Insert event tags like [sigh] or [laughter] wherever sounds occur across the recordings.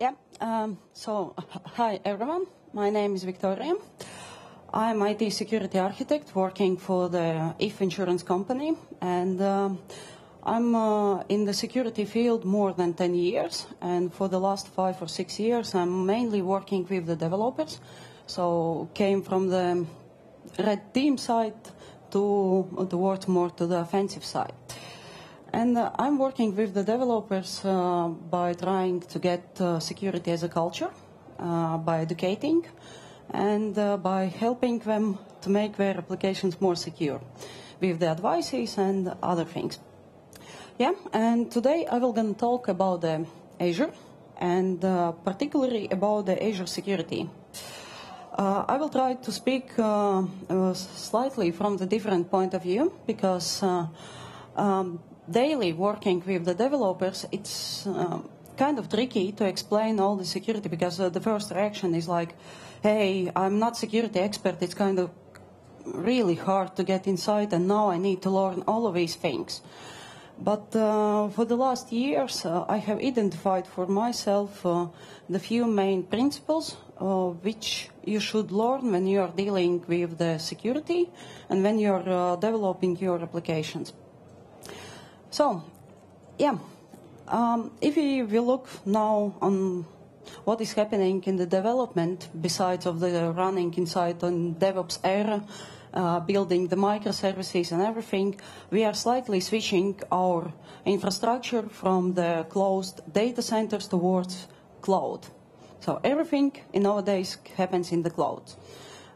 Yeah. Um, so, [laughs] hi everyone. My name is Viktorija. I'm IT security architect working for the If insurance company, and um, I'm uh, in the security field more than 10 years. And for the last five or six years, I'm mainly working with the developers. So, came from the red team side to towards more to the offensive side. And uh, I'm working with the developers uh, by trying to get uh, security as a culture, uh, by educating, and uh, by helping them to make their applications more secure with the advices and other things. Yeah, and today I will gonna talk about the Azure and uh, particularly about the Azure security. I will try to speak slightly from the different point of view because um, daily working with the developers, it's um, kind of tricky to explain all the security because uh, the first reaction is like, hey, I'm not security expert. It's kind of really hard to get inside and now I need to learn all of these things. But uh, for the last years, uh, I have identified for myself uh, the few main principles uh, which you should learn when you are dealing with the security and when you are uh, developing your applications. So, yeah, um, if we, look now on what is happening in the development, besides of the running inside on DevOps era, uh, building the microservices and everything, we are slightly switching our infrastructure from the closed data centers towards cloud. So everything in nowadays happens in the cloud.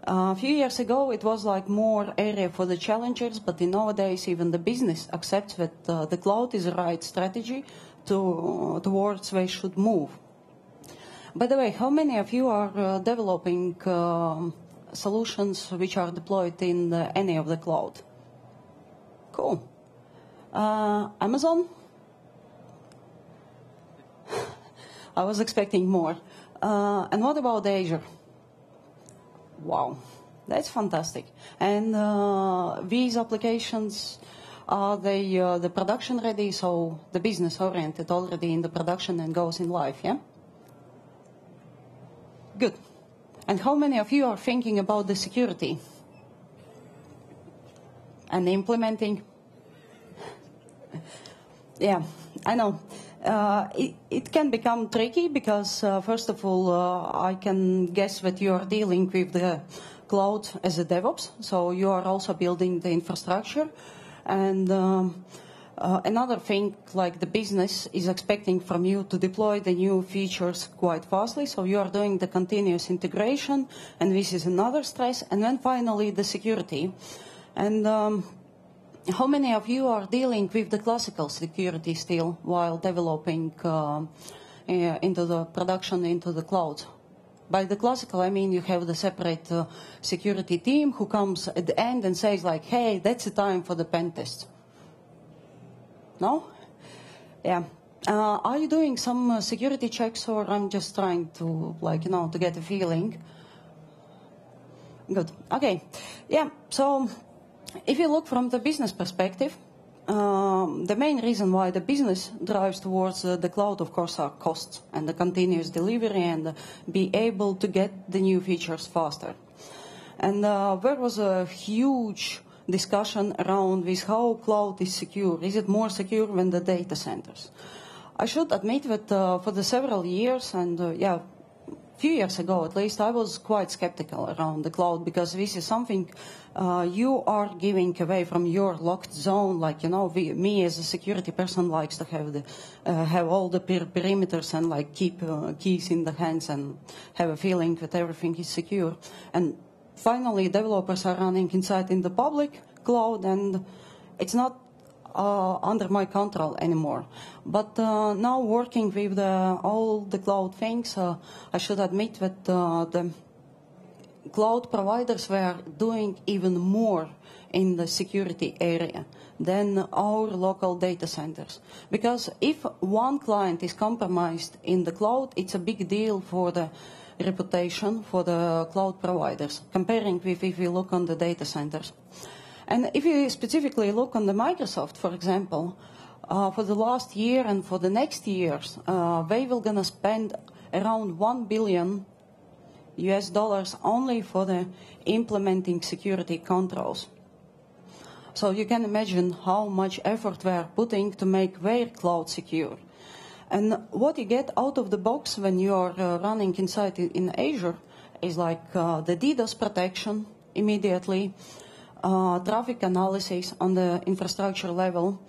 Uh, a few years ago, it was like more area for the challengers, but nowadays, even the business accepts that uh, the cloud is the right strategy to, towards they should move. By the way, how many of you are uh, developing um, solutions which are deployed in any of the cloud? Cool. Uh, Amazon? [laughs] I was expecting more. Uh, and what about Azure? Wow, that's fantastic. And uh, these applications are they uh, the production ready? So the business oriented already in the production and goes in life, yeah. Good. And how many of you are thinking about the security and implementing? [laughs] yeah, I know. Uh, it, can become tricky because, uh, first of all, uh, I can guess that you are dealing with the cloud as a DevOps, so you are also building the infrastructure. And um, uh, another thing, like the business is expecting from you to deploy the new features quite fastly, so you are doing the continuous integration, and this is another stress. And then finally, the security. And um, how many of you are dealing with the classical security still while developing uh, into the production into the cloud? By the classical, I mean you have the separate uh, security team who comes at the end and says like, "Hey, that's the time for the pen test." No? Yeah. Uh, are you doing some uh, security checks, or I'm just trying to, like, you know, to get a feeling? Good. Okay. Yeah. So if you look from the business perspective, um, the main reason why the business drives towards uh, the cloud, of course, are costs and the continuous delivery and uh, be able to get the new features faster. And uh, there was a huge discussion around this how cloud is secure. Is it more secure than the data centers? I should admit that uh, for the several years, and uh, yeah, few years ago at least, I was quite skeptical around the cloud because this is something uh, you are giving away from your locked zone. Like you know, we, me as a security person likes to have the uh, have all the per perimeters and like keep uh, keys in the hands and have a feeling that everything is secure. And finally, developers are running inside in the public cloud, and it's not uh, under my control anymore. But uh, now working with the, all the cloud things, uh, I should admit that uh, the cloud providers were doing even more in the security area than our local data centers. Because if one client is compromised in the cloud, it's a big deal for the reputation for the cloud providers, comparing with if we look on the data centers. And if you specifically look on the Microsoft, for example, uh, for the last year and for the next years, uh, they will gonna spend around 1 billion US dollars only for the implementing security controls. So you can imagine how much effort they are putting to make their cloud secure. And what you get out of the box when you are uh, running inside in Azure is like uh, the DDoS protection immediately, traffic analysis on the infrastructure level,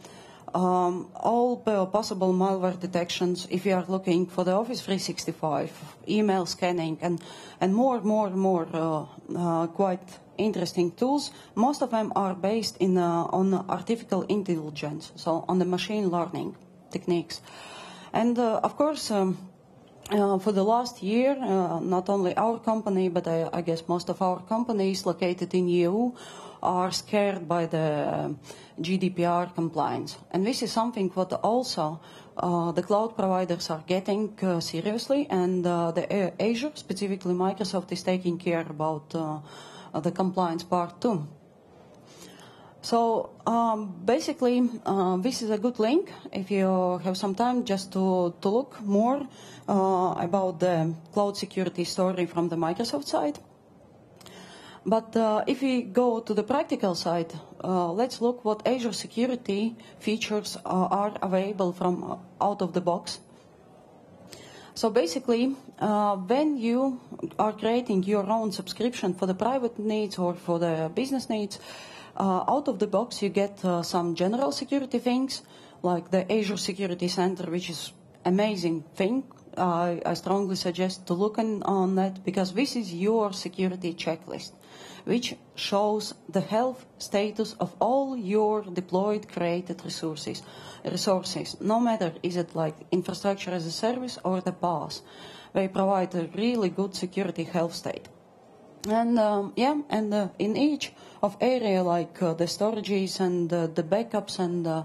um, all possible malware detections if you are looking for the Office 365, email scanning, and, and more, more, more uh, uh, quite interesting tools. Most of them are based in, uh, on artificial intelligence, so on the machine learning techniques. And uh, of course, um, uh, for the last year, uh, not only our company, but I, I, guess most of our companies located in EU are scared by the GDPR compliance. And this is something what also uh, the cloud providers are getting uh, seriously, and uh, the Azure, specifically Microsoft, is taking care about the compliance part too. So um, basically, uh, this is a good link if you have some time just to, to look more uh, about the cloud security story from the Microsoft side. But uh, if we go to the practical side, uh, let's look what Azure security features uh, are available from uh, out of the box. So basically, uh, when you are creating your own subscription for the private needs or for the business needs, uh, out of the box you get some general security things like the Azure Security Center, which is amazing thing. I strongly suggest to look on that because this is your security checklist which shows the health status of all your deployed created resources. Resources, no matter is it like infrastructure as a service or the PaaS, they provide a really good security health state. And um, yeah, and uh, in each of area like uh, the storages and uh, the backups and uh,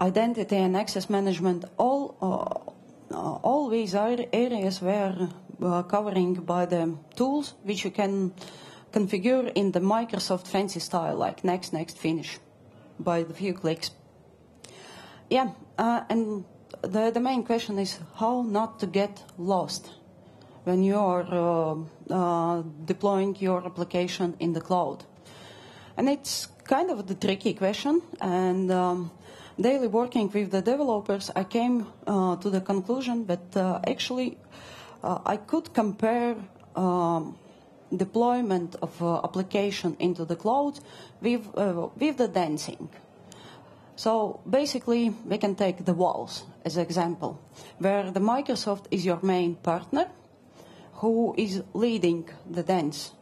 identity and access management, all uh, uh, all these areas were covering by the tools which you can configure in the Microsoft fancy style, like next, next, finish, by the few clicks. Yeah, uh, and the, the main question is how not to get lost when you are uh, uh, deploying your application in the cloud. And it's kind of the tricky question, and um, daily working with the developers, I came uh, to the conclusion that uh, actually uh, I could compare um, deployment of uh, application into the cloud with, uh, with the dancing. So basically, we can take the waltz as an example, where the Microsoft is your main partner who is leading the dance.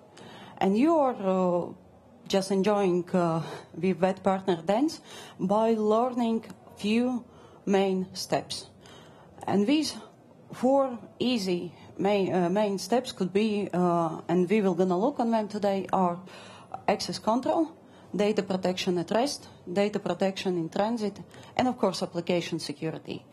And you are uh, just enjoying uh, with that partner dance by learning few main steps. And these four easy main, uh, main steps could be, uh, and we will gonna look on them today, are access control, data protection at rest, data protection in transit, and of course application security.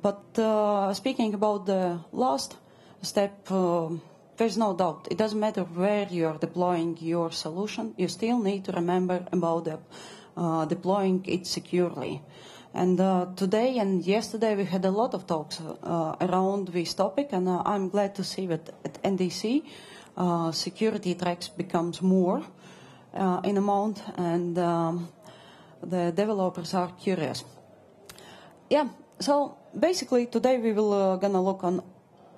But uh, speaking about the last step, uh, there's no doubt. It doesn't matter where you're deploying your solution, you still need to remember about the, uh, deploying it securely. And uh, today and yesterday we had a lot of talks uh, around this topic, and uh, I'm glad to see that at NDC uh, security tracks becomes more uh, in amount, and um, the developers are curious. Yeah, so basically today we will uh, gonna look on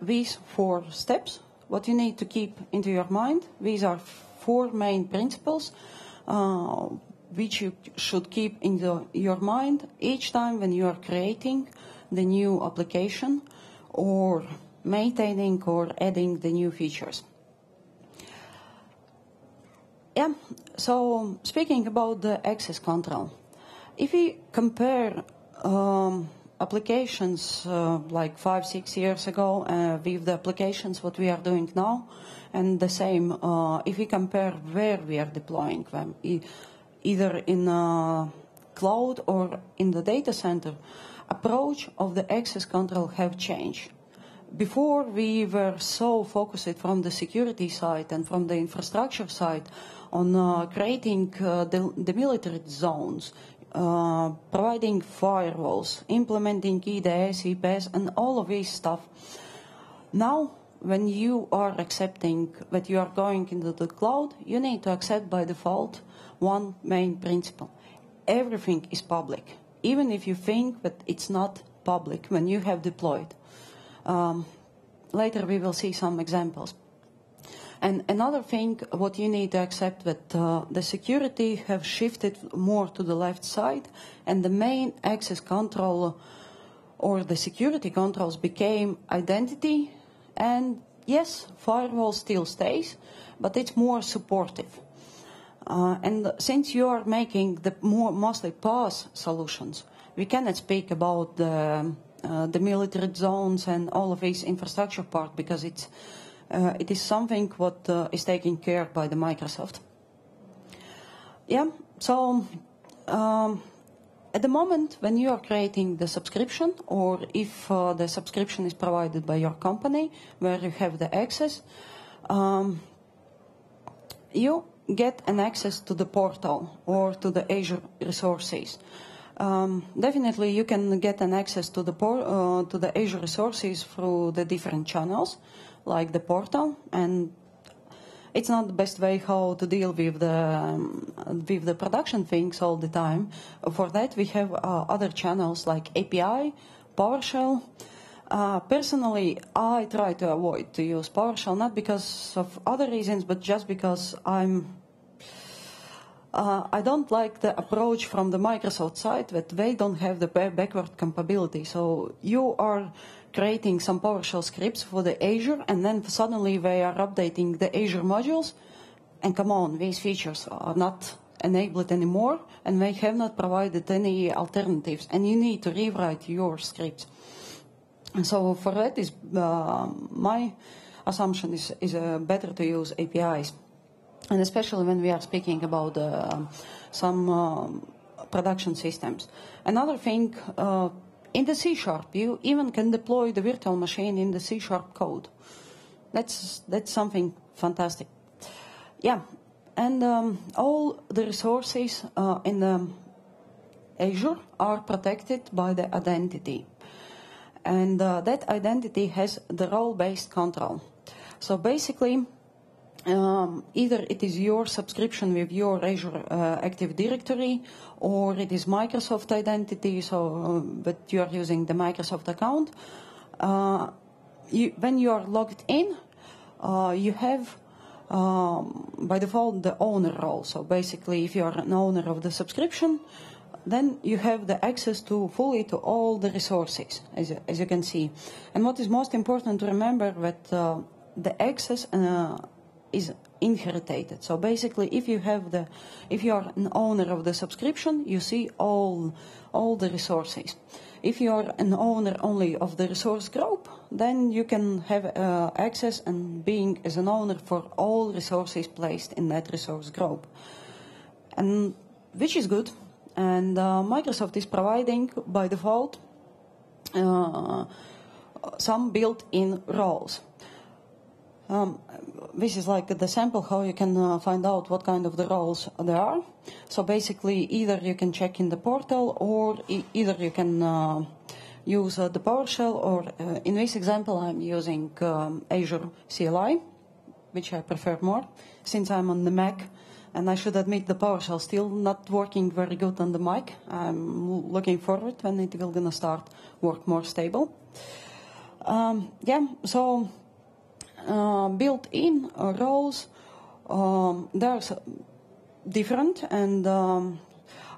these four steps. What you need to keep into your mind. These are four main principles which you should keep in the, your mind each time when you are creating the new application or maintaining or adding the new features. Yeah, so speaking about the access control, if we compare um, applications uh, like five, six years ago uh, with the applications what we are doing now, and the same uh, if we compare where we are deploying them, either in a cloud or in the data center, approach of the access control have changed. Before we were so focused from the security side and from the infrastructure side on uh, creating uh, the, the, military zones, uh, providing firewalls, implementing IDS, IPS, and all of this stuff. now when you are accepting that you are going into the cloud, you need to accept by default one main principle. Everything is public, even if you think that it's not public when you have deployed. Um, later we will see some examples. And another thing, what you need to accept that uh, the security have shifted more to the left side, and the main access control or the security controls became identity and yes, firewall still stays, but it's more supportive. Uh, and since you are making the more mostly PaaS solutions, we cannot speak about the, uh, the military zones and all of this infrastructure part because it's, uh, it is something what uh, is taken care by the Microsoft. Yeah, so um, at the moment, when you are creating the subscription, or if uh, the subscription is provided by your company, where you have the access, um, you get an access to the portal or to the Azure resources. Um, definitely, you can get an access to the uh, to the Azure resources through the different channels, like the portal, and it's not the best way how to deal with the um, with the production things all the time. For that, we have uh, other channels like API, PowerShell. Uh, personally, I try to avoid to use PowerShell not because of other reasons, but just because I'm. Uh, I don't like the approach from the Microsoft side that they don't have the backward compatibility. So you are creating some PowerShell scripts for the Azure, and then suddenly they are updating the Azure modules. And come on, these features are not enabled anymore, and they have not provided any alternatives. And you need to rewrite your scripts. So for that is uh, my assumption is, is uh, better to use APIs, and especially when we are speaking about uh, some um, production systems. Another thing uh, in the C sharp, you even can deploy the virtual machine in the C sharp code. That's that's something fantastic. Yeah, and um, all the resources uh, in the Azure are protected by the identity, and uh, that identity has the role-based control. So basically, um, either it is your subscription with your Azure uh, Active Directory or it is Microsoft identity, so uh, but you are using the Microsoft account. Uh, you, when you are logged in, uh, you have um, by default the owner role. So basically, if you are an owner of the subscription, then you have the access to fully to all the resources, as, as you can see. And what is most important to remember that uh, the access uh, is inherited. So basically, if you have the, if you are an owner of the subscription, you see all, all the resources. If you are an owner only of the resource group, then you can have uh, access and being as an owner for all resources placed in that resource group, and which is good. And uh, Microsoft is providing by default uh, some built-in roles. Um, this is like the sample how you can uh, find out what kind of the roles there are. So basically, either you can check in the portal or e either you can uh, use uh, the PowerShell or uh, in this example, I'm using um, Azure CLI, which I prefer more since I'm on the Mac. And I should admit the PowerShell still not working very good on the mic. I'm looking forward when it will gonna start work more stable. Um, yeah, so uh, built-in roles, um, they're different and um,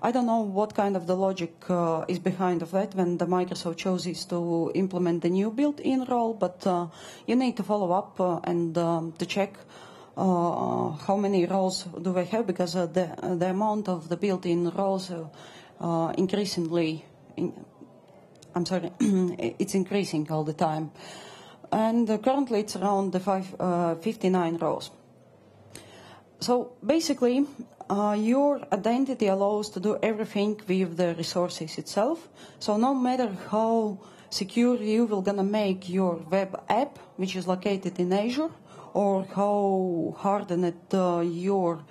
I don't know what kind of the logic uh, is behind of that when the Microsoft chooses to implement the new built-in role, but uh, you need to follow up uh, and um, to check how many roles do we have because uh, the the amount of the built-in roles increasingly, in, I'm sorry, [clears throat] it's increasing all the time and uh, currently it's around the five, uh, 59 rows. So basically, uh, your identity allows to do everything with the resources itself. So no matter how secure you will gonna make your web app, which is located in Azure, or how hardened uh, your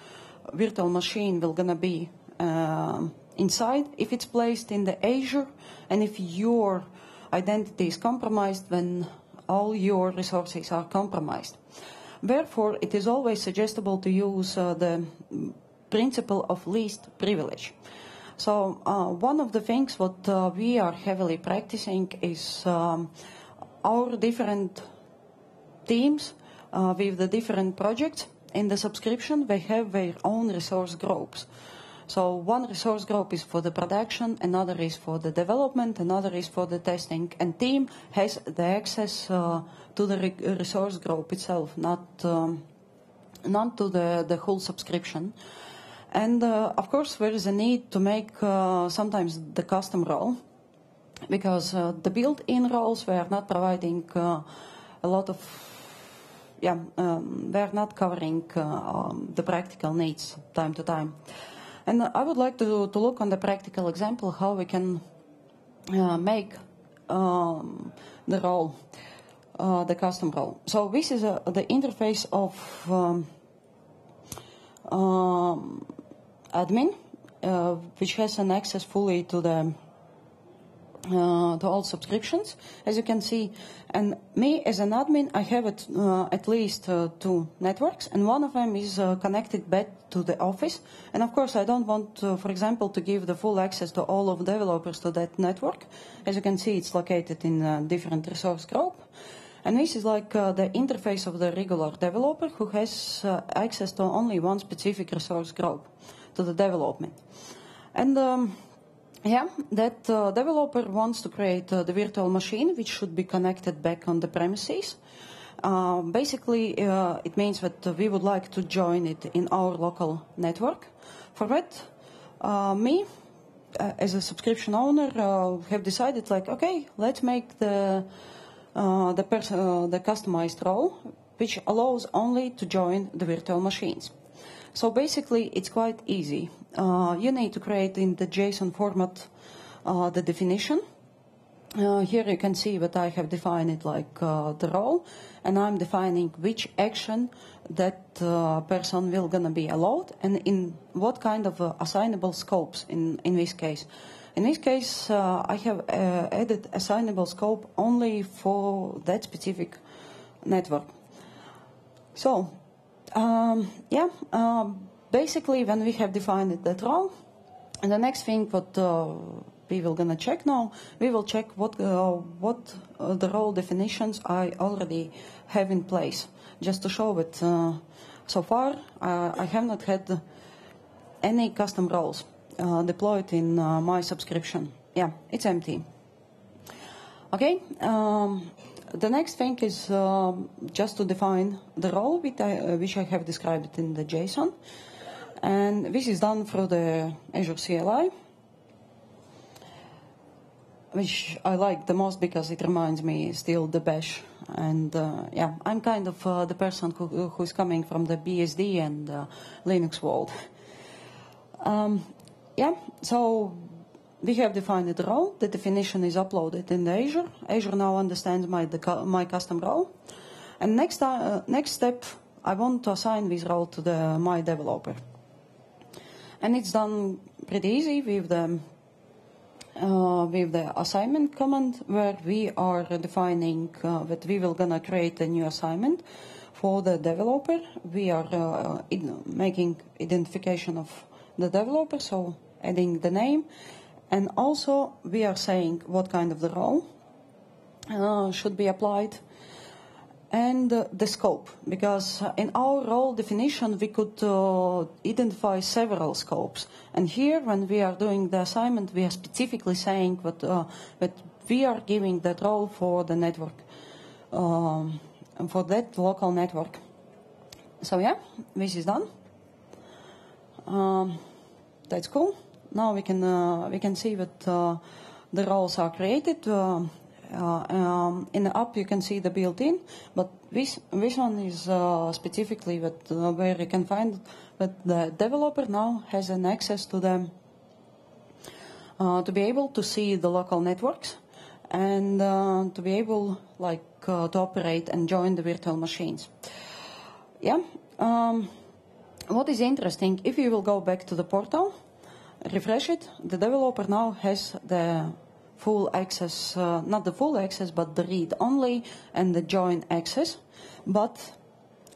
virtual machine will gonna be uh, inside, if it's placed in the Azure, and if your identity is compromised, then all your resources are compromised. Therefore, it is always suggestible to use uh, the principle of least privilege. So uh, one of the things what uh, we are heavily practicing is um, our different teams uh, with the different projects in the subscription, they have their own resource groups. So one resource group is for the production, another is for the development, another is for the testing, and team has the access uh, to the re- resource group itself, not um, not to the the whole subscription. And uh, of course, there is a need to make uh, sometimes the custom role because uh, the built-in roles were not providing uh, a lot of yeah, um, they're not covering uh, um, the practical needs time to time. And I would like to, to look on the practical example how we can uh, make um, the role, uh, the custom role. So this is the interface of um, um, admin, which has an access fully to the uh, to all subscriptions, as you can see. And me as an admin, I have it, uh, at least uh, two networks, and one of them is uh, connected back to the office. And of course, I don't want, uh, for example, to give the full access to all of developers to that network. As you can see, it's located in a different resource group. And this is like uh, the interface of the regular developer who has access to only one specific resource group, to the development. And um, yeah, that uh, developer wants to create uh, the virtual machine which should be connected back on the premises. Uh, basically, uh, it means that we would like to join it in our local network. For that, uh, me, uh, as a subscription owner, have decided like, okay, let's make the the, the customized role, which allows only to join the virtual machines. So basically, it's quite easy. Uh, you need to create in the JSON format uh, the definition. Uh, here you can see that I have defined it like uh, the role, and I'm defining which action that uh, person will gonna be allowed, and in what kind of uh, assignable scopes. In in this case, in this case, I have added assignable scope only for that specific network. So um, yeah, um, basically when we have defined that role, and the next thing what uh, we will gonna check now, we will check what uh, what uh, the role definitions I already have in place, just to show it. Uh, so far, uh, I have not had any custom roles uh, deployed in my subscription. Yeah, it's empty. Okay. Um, the next thing is um, just to define the role which I, uh, which I have described in the JSON. And this is done through the Azure CLI, which I like the most because it reminds me still the bash. And uh, yeah, I'm kind of uh, the person who, who's coming from the BSD and uh, Linux world. Um, yeah, so we have defined the role. The definition is uploaded in Azure. Azure now understands my, the, my custom role. And next, uh, next step, I want to assign this role to the, my developer. And it's done pretty easy with the, uh, with the assignment command where we are defining uh, that we will gonna create a new assignment for the developer. We are uh, making identification of the developer, so adding the name and also, we are saying what kind of the role uh, should be applied and uh, the scope, because in our role definition we could uh, identify several scopes. And here, when we are doing the assignment, we are specifically saying that, uh, we are giving that role for the network, um, for that local network. So yeah, this is done. Um, that's cool now we can uh, we can see that uh, the roles are created. Uh, um, in the app you can see the built-in, but this this one is specifically that where you can find that the developer now has an access to them to be able to see the local networks and uh, to be able like uh, to operate and join the virtual machines. Yeah. Um, what is interesting, if you will go back to the portal, refresh it, the developer now has the full access, uh, not the full access, but the read only and the join access. But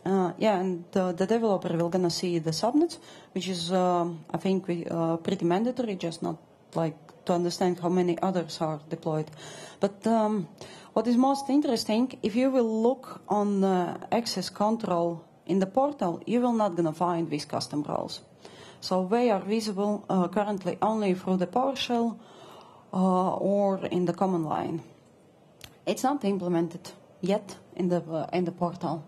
uh, yeah, and the, the, developer will gonna see the subnets, which is um, I think we, uh, pretty mandatory, just not like to understand how many others are deployed. But um, what is most interesting, if you will look on access control in the portal, you will not gonna find these custom roles. So they are visible uh, currently only through the PowerShell uh, or in the command line. It's not implemented yet in the uh, in the portal.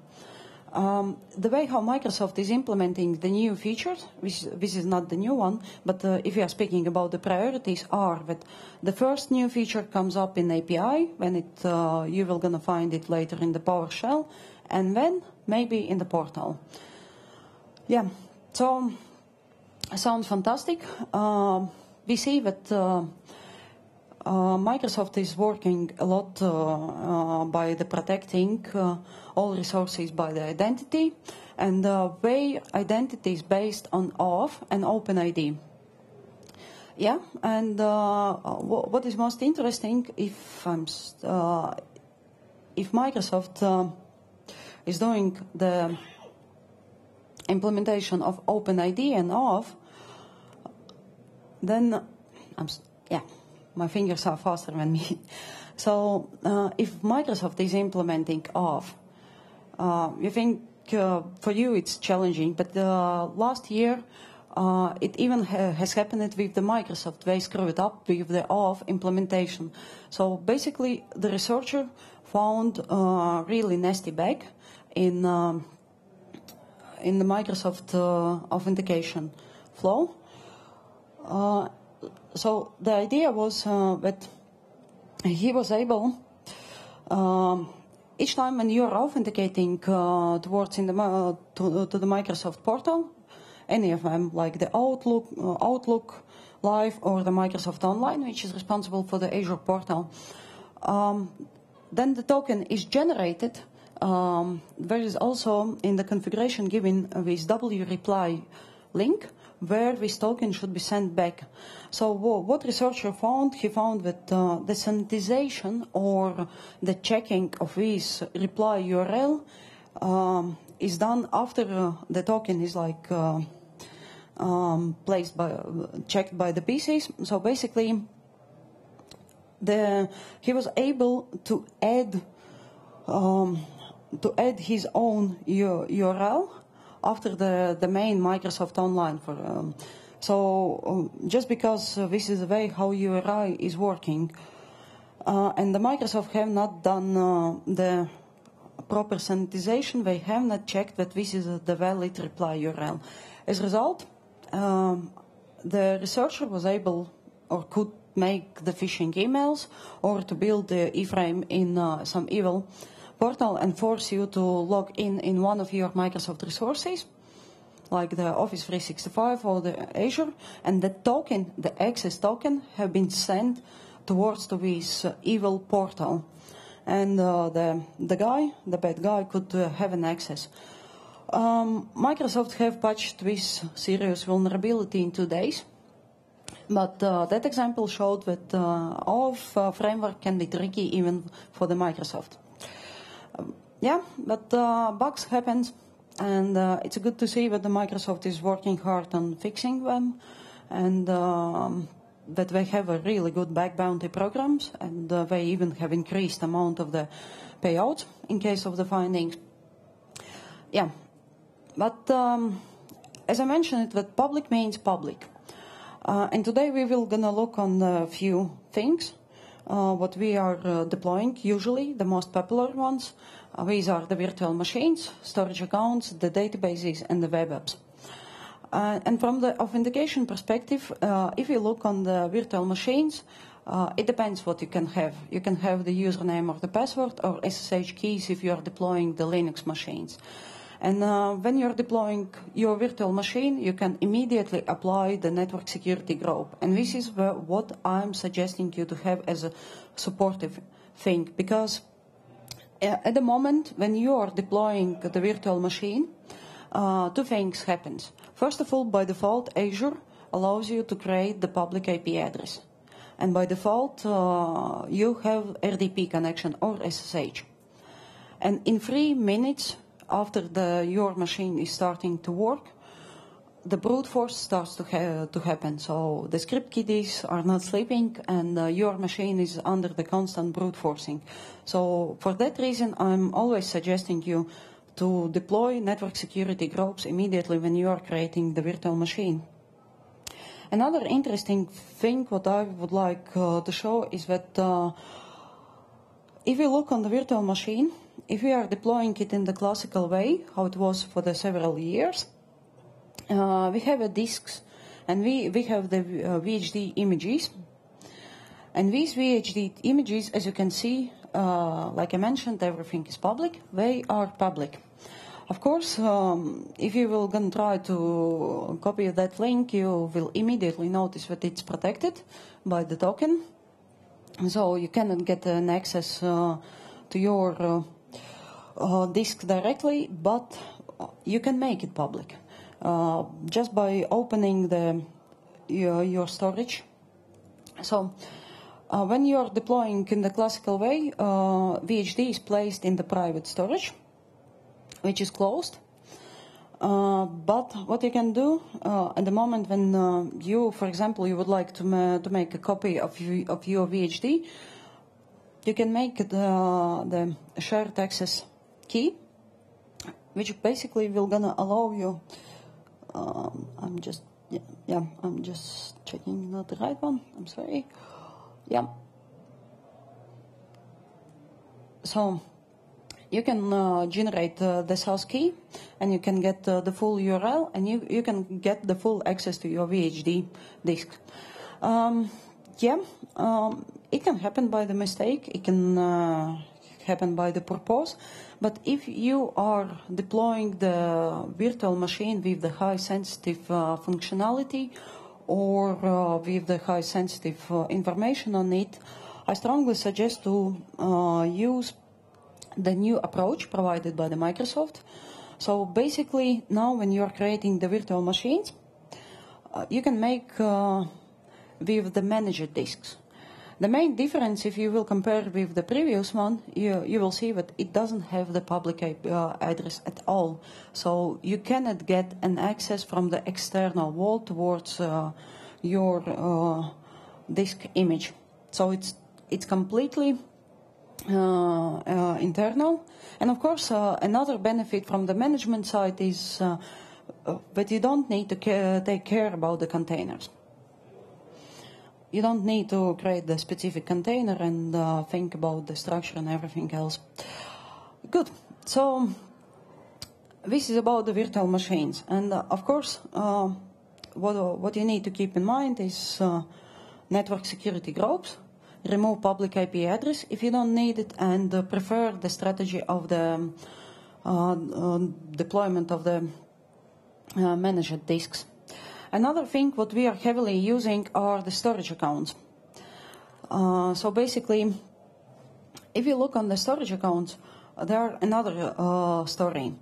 Um, the way how Microsoft is implementing the new features, which this is not the new one, but uh, if you are speaking about the priorities, are that the first new feature comes up in API, when it uh, you will gonna find it later in the PowerShell, and then maybe in the portal. Yeah, so sounds fantastic. Uh, we see that uh, uh, Microsoft is working a lot uh, uh, by the protecting all resources by the identity, and the way identity is based on OAuth and OpenID. Yeah, and what is most interesting, if I'm if Microsoft is doing the implementation of OpenID and OAuth, then I'm, yeah my fingers are faster than me. [laughs] So uh, if Microsoft is implementing OAuth, uh, you think uh, for you it's challenging, but uh, last year uh, it even ha has happened with the Microsoft. They screwed up with the OAuth implementation. So basically, the researcher found a really nasty bug in um, in the Microsoft uh, authentication flow so the idea was uh, that he was able, um, each time when you're authenticating uh, towards in the, uh, to, to, the Microsoft portal, any of them, like the Outlook, uh, Outlook Live or the Microsoft Online, which is responsible for the Azure portal, um, then the token is generated. Um, there is also in the configuration given this W reply link where this token should be sent back. So what researcher found, he found that uh, the sanitization or the checking of this reply URL um, is done after uh, the token is like uh, um, placed by, checked by the PCs. So basically, the, he was able to add um, to add his own URL after the, the main Microsoft Online. For, um, so um, just because uh, this is the way how URI is working, uh, and the Microsoft have not done uh, the proper sanitization, they have not checked that this is the valid reply URL. As a result, um, the researcher was able or could make the phishing emails or to build the iframe in uh, some evil portal and force you to log in in one of your Microsoft resources, like the Office 365 or the Azure, and the token, the access token, have been sent towards this uh, evil portal. And uh, the, the guy, the bad guy, could uh, have an access. Um, Microsoft have patched this serious vulnerability in two days. But uh, that example showed that uh, OAuth uh, framework can be tricky even for the Microsoft yeah, but uh, bugs happen, and uh, it's good to see that the Microsoft is working hard on fixing them, and um, that they have a really good bug bounty programs, and uh, they even have increased amount of the payouts in case of the findings. Yeah, but um, as I mentioned, that public means public, uh, and today we will gonna look on a few things. Uh, what we are uh, deploying usually, the most popular ones, uh, these are the virtual machines, storage accounts, the databases, and the web apps. And from the authentication perspective, if you look on the virtual machines, uh, it depends what you can have. You can have the username or the password or SSH keys if you are deploying the Linux machines. And uh, when you're deploying your virtual machine, you can immediately apply the network security group. And this is what I'm suggesting you to have as a supportive thing because at the moment when you are deploying the virtual machine, uh, two things happen. First of all, by default, Azure allows you to create the public IP address. and by default uh, you have RDP connection or SSH. And in three minutes after the, your machine is starting to work, the brute force starts to, ha- to happen. So the script kiddies are not sleeping and uh, your machine is under the constant brute forcing. So for that reason, I'm always suggesting you to deploy network security groups immediately when you are creating the virtual machine. Another interesting thing what I would like uh, to show is that uh, if you look on the virtual machine, if we are deploying it in the classical way, how it was for the several years, uh, we have a disks and we, we have the uh, VHD images. And these VHD images, as you can see, uh, like I mentioned, everything is public. They are public. Of course, um, if you will gonna try to copy that link, you will immediately notice that it's protected by the token. So you cannot get an access uh, to your uh, uh, disk directly, but you can make it public uh, just by opening the your, your storage. So uh, when you are deploying in the classical way, uh, VHD is placed in the private storage, which is closed. Uh, but what you can do uh, at the moment when uh, you, for example, you would like to, ma- to make a copy of, of your VHD, you can make the, the shared access key, which basically will gonna allow you. Um, I'm just yeah, yeah, I'm just checking not the right one. I'm sorry. Yeah. So you can uh, generate uh, the source key and you can get uh, the full URL and you, you can get the full access to your VHD disk. Um, yeah, um, it can happen by the mistake, it can uh, happen by the purpose, but if you are deploying the virtual machine with the high sensitive uh, functionality or uh, with the high sensitive information on it, I strongly suggest to use the new approach provided by the Microsoft. So basically, now when you are creating the virtual machines, uh, you can make uh, with the managed disks. The main difference, if you will compare with the previous one, you, you will see that it doesn't have the public uh, address at all. So you cannot get an access from the external wall towards uh, your uh, disk image. So it's it's completely uh, uh, internal. And of course, uh, another benefit from the management side is that you don't need to care, take care about the containers. You don't need to create the specific container and uh, think about the structure and everything else. Good. So this is about the virtual machines, and uh, of course, uh, what what you need to keep in mind is network security groups remove public IP address if you don't need it and uh, prefer the strategy of the uh, uh, deployment of the uh, managed disks. Another thing what we are heavily using are the storage accounts. Uh, so basically, if you look on the storage accounts, there are another uh, story.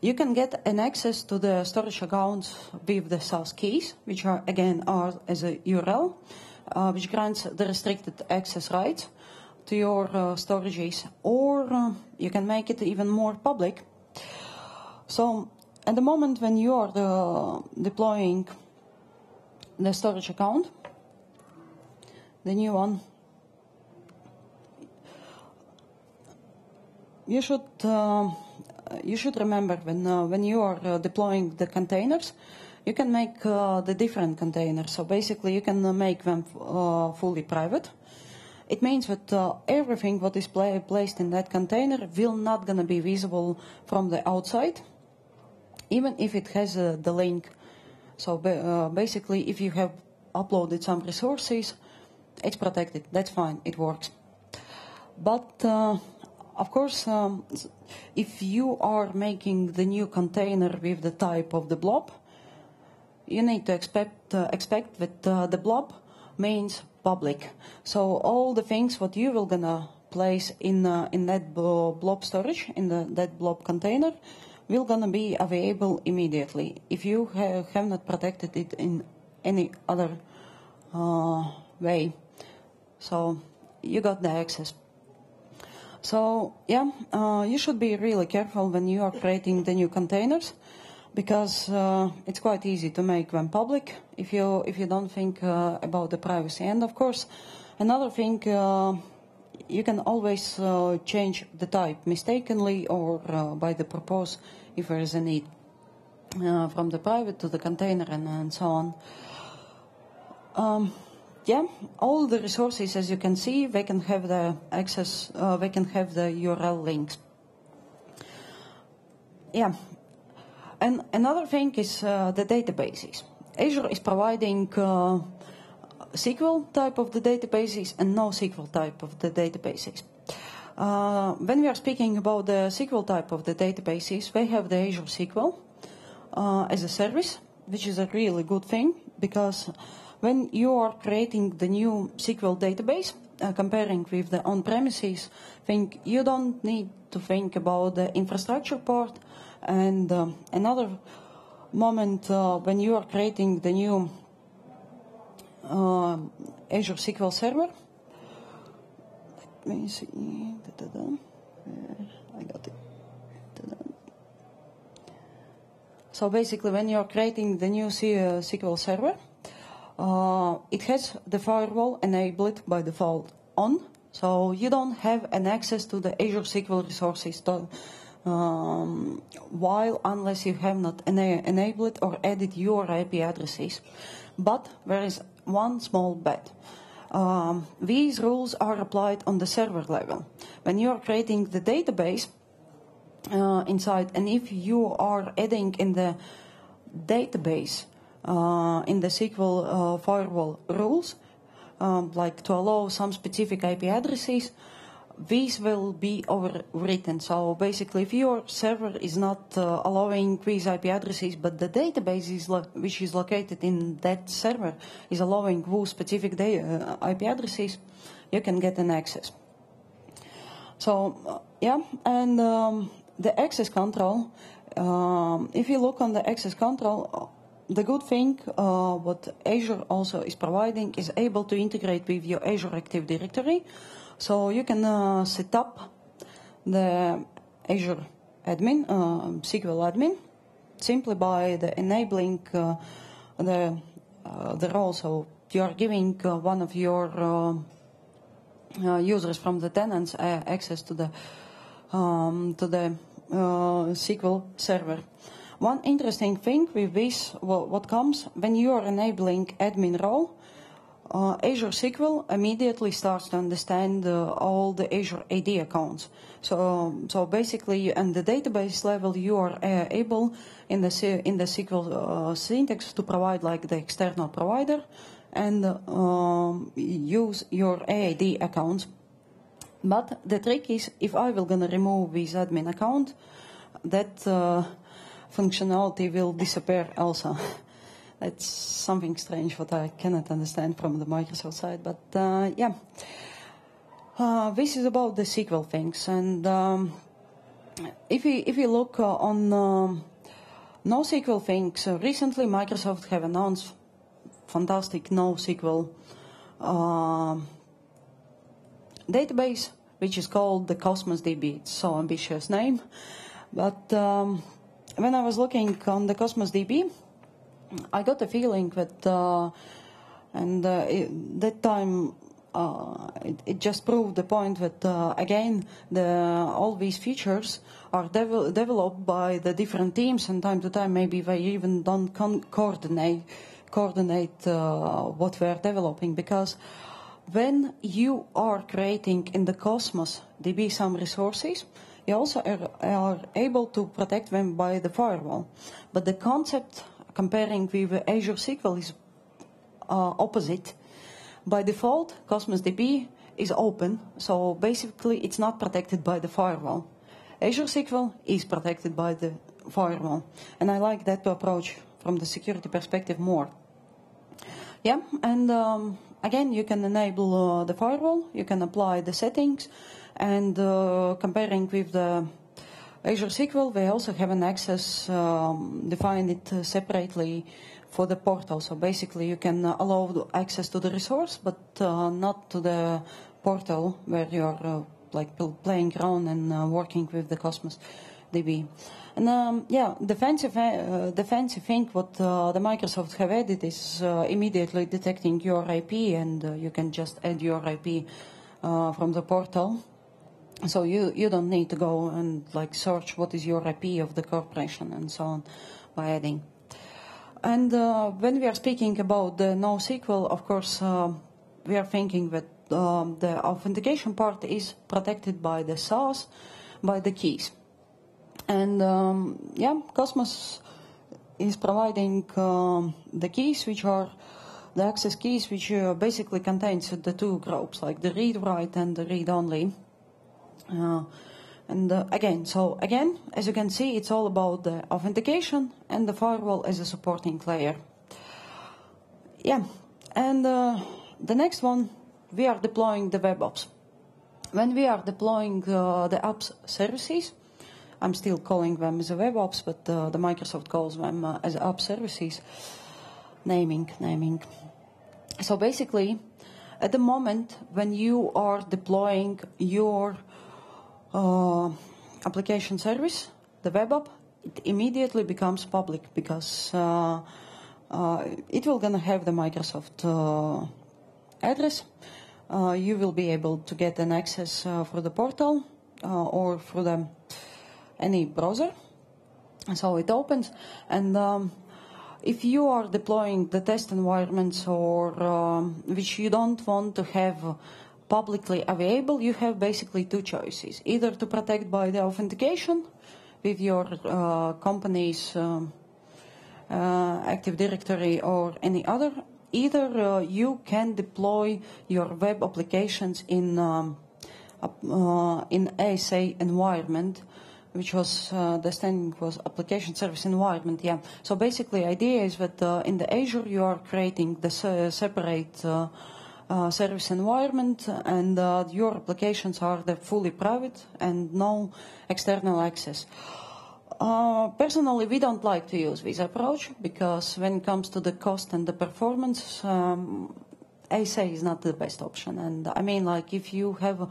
You can get an access to the storage accounts with the SAS keys, which are again are as a URL uh, which grants the restricted access rights to your uh, storages, or uh, you can make it even more public. So, at the moment when you are the, deploying the storage account, the new one, you should uh, you should remember when uh, when you are uh, deploying the containers you can make uh, the different containers. So basically, you can uh, make them fully private. It means that everything what is pla placed in that container will not gonna be visible from the outside, even if it has the link. So uh, basically, if you have uploaded some resources, it's protected. That's fine. It works. But of course, um, if you are making the new container with the type of the blob, you need to expect uh, expect that uh, the blob means public. So all the things what you will gonna place in uh, in that blob storage in the that blob container will gonna be available immediately. If you ha have not protected it in any other uh, way, So you got the access. So yeah, uh, you should be really careful when you are creating the new containers because uh, it's quite easy to make them public if you if you don't think uh, about the privacy. And of course, another thing uh, you can always uh, change the type mistakenly or uh, by the purpose if there is a need from the private to the container and, and so on. Um, yeah, all the resources, as you can see, they can have the access, uh, they can have the URL links. Yeah, and another thing is uh, the databases. Azure is providing uh, SQL type of the databases and NoSQL type of the databases. Uh, when we are speaking about the SQL type of the databases, we have the Azure SQL uh, as a service, which is a really good thing because when you are creating the new SQL database, uh, comparing with the on-premises thing, you don't need to think about the infrastructure part. And uh, another moment uh, when you are creating the new uh, Azure SQL Server. Let me see. Da, da, da. I got it. So basically, when you're creating the new SQL Server, uh, it has the firewall enabled by default on, so you don't have an access to the Azure SQL resources to, um, while unless you have not ena- enabled or added your IP addresses. But there is one small but. Um, these rules are applied on the server level. When you are creating the database uh, inside, and if you are adding in the database uh, in the SQL uh, firewall rules, um, like to allow some specific IP addresses, these will be overwritten. So basically, if your server is not uh, allowing these IP addresses, but the database is which is located in that server is allowing those specific uh, IP addresses, you can get an access. So uh, yeah, and um, the access control. Um, if you look on the access control, the good thing, uh, what Azure also is providing, is able to integrate with your Azure Active Directory. So you can uh, set up the Azure admin, uh, SQL admin, simply by the enabling uh, the uh, the role. So you are giving uh, one of your users from the tenants access to the um, to the SQL server. One interesting thing with this, well, what comes when you are enabling admin role, uh, Azure SQL immediately starts to understand uh, all the Azure AD accounts. So, so basically, on the database level, you are uh, able in the in the SQL uh, syntax to provide like the external provider and um, use your AAD accounts. But the trick is, if I will gonna remove this admin account, that uh, functionality will disappear also. [laughs] It's something strange what I cannot understand from the Microsoft side, but uh, yeah. Uh, this is about the SQL things, and um, if you if you look uh, on um, NoSQL things, uh, recently Microsoft have announced fantastic NoSQL um, database, which is called the Cosmos DB. It's so ambitious name, but um, when I was looking on the Cosmos DB, I got the feeling that, uh, and uh, it, that time uh, it, it, just proved the point that uh, again the all these features are devel- developed by the different teams, and time to time maybe they even don't coordinate coordinate uh, what we are developing because when you are creating in the Cosmos DB some resources, you also are, are able to protect them by the firewall. But the concept comparing with Azure SQL is uh, opposite. By default, Cosmos DB is open, so basically it's not protected by the firewall. Azure SQL is protected by the firewall, and I like that approach from the security perspective more. Yeah, and um, again, you can enable uh, the firewall, you can apply the settings, and uh, comparing with the Azure SQL, we also have an access, um, it uh, separately for the portal. So basically, you can uh, allow access to the resource, but uh, not to the portal where you're uh, like playing around and uh, working with the Cosmos DB. And um, yeah, the fancy, uh, the fancy thing what the Microsoft have added is immediately detecting your IP, and you can just add your IP from the portal. So you, you don't need to go and like search what is your IP of the corporation and so on by adding. And uh, when we are speaking about the NoSQL, of course, uh, we are thinking that um, the authentication part is protected by the SAS, by the keys. And um, yeah, Cosmos is providing um, the keys, which are the access keys, which uh, basically contains the two groups, like the read-write and the read-only. Uh, and uh, again, so again, as you can see, it's all about the authentication and the firewall as a supporting layer. Yeah, and uh, the next one, we are deploying the web apps. When we are deploying uh, the apps services, I'm still calling them as a web apps, but uh, the Microsoft calls them uh, as app services. Naming, naming. So basically, at the moment when you are deploying your uh, application service, the web app, it immediately becomes public because uh, uh, it will gonna have the Microsoft uh, address. Uh, you will be able to get an access through the portal or through the any browser. So it opens, and um, if you are deploying the test environments or um, which you don't want to have publicly available, you have basically two choices. Either to protect by the authentication with your uh, company's um, uh, Active Directory or any other. Either uh, you can deploy your web applications in um, uh, in ASE environment, which was uh, the standing was application service environment. Yeah. So basically, idea is that uh, in the Azure you are creating the separate uh, service environment and uh, your applications are fully private and no external access. Uh, personally, we don't like to use this approach because when it comes to the cost and the performance, um, ASE is not the best option. And I mean, like, if you have